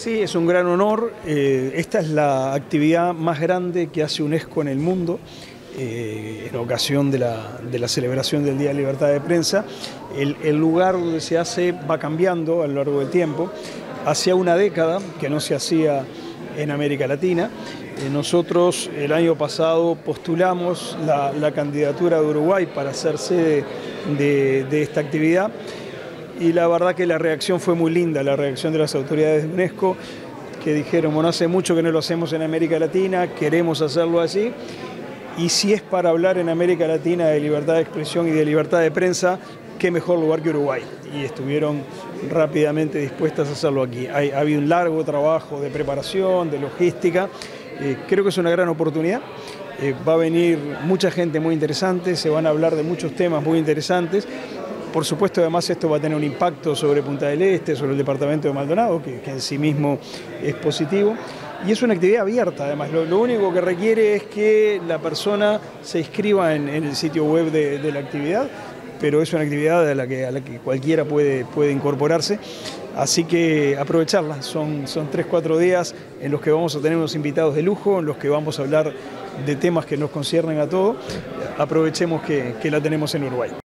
Sí, es un gran honor. Eh, esta es la actividad más grande que hace UNESCO en el mundo. Eh, en ocasión de la, celebración del Día de Libertad de Prensa. El, lugar donde se hace va cambiando a lo largo del tiempo. Hacía una década que no se hacía en América Latina. Eh, nosotros el año pasado postulamos la, candidatura de Uruguay para ser sede de esta actividad y la verdad que la reacción fue muy linda, la reacción de las autoridades de UNESCO, que dijeron, bueno, hace mucho que no lo hacemos en América Latina, queremos hacerlo así, y si es para hablar en América Latina de libertad de expresión y de libertad de prensa, qué mejor lugar que Uruguay. Y estuvieron rápidamente dispuestas a habido aquí. ha habido un largo trabajo de preparación, de logística. Eh, creo que es una gran oportunidad. Eh, va a venir mucha gente muy interesante, se van a hablar de muchos temas muy interesantes por supuesto, además esto va a tener un impacto sobre Punta del Este, sobre el departamento de Maldonado, que, en sí mismo es positivo. Y es una actividad abierta, además. Lo, único que requiere es que la persona se inscriba en, el sitio web de, la actividad, pero es una actividad a la que, cualquiera puede, puede incorporarse. Así que aprovecharla. Son, son tres, cuatro días en los que vamos a tener unos invitados de lujo, en los que vamos a hablar de temas que nos conciernen a todos. Aprovechemos que la tenemos en Uruguay.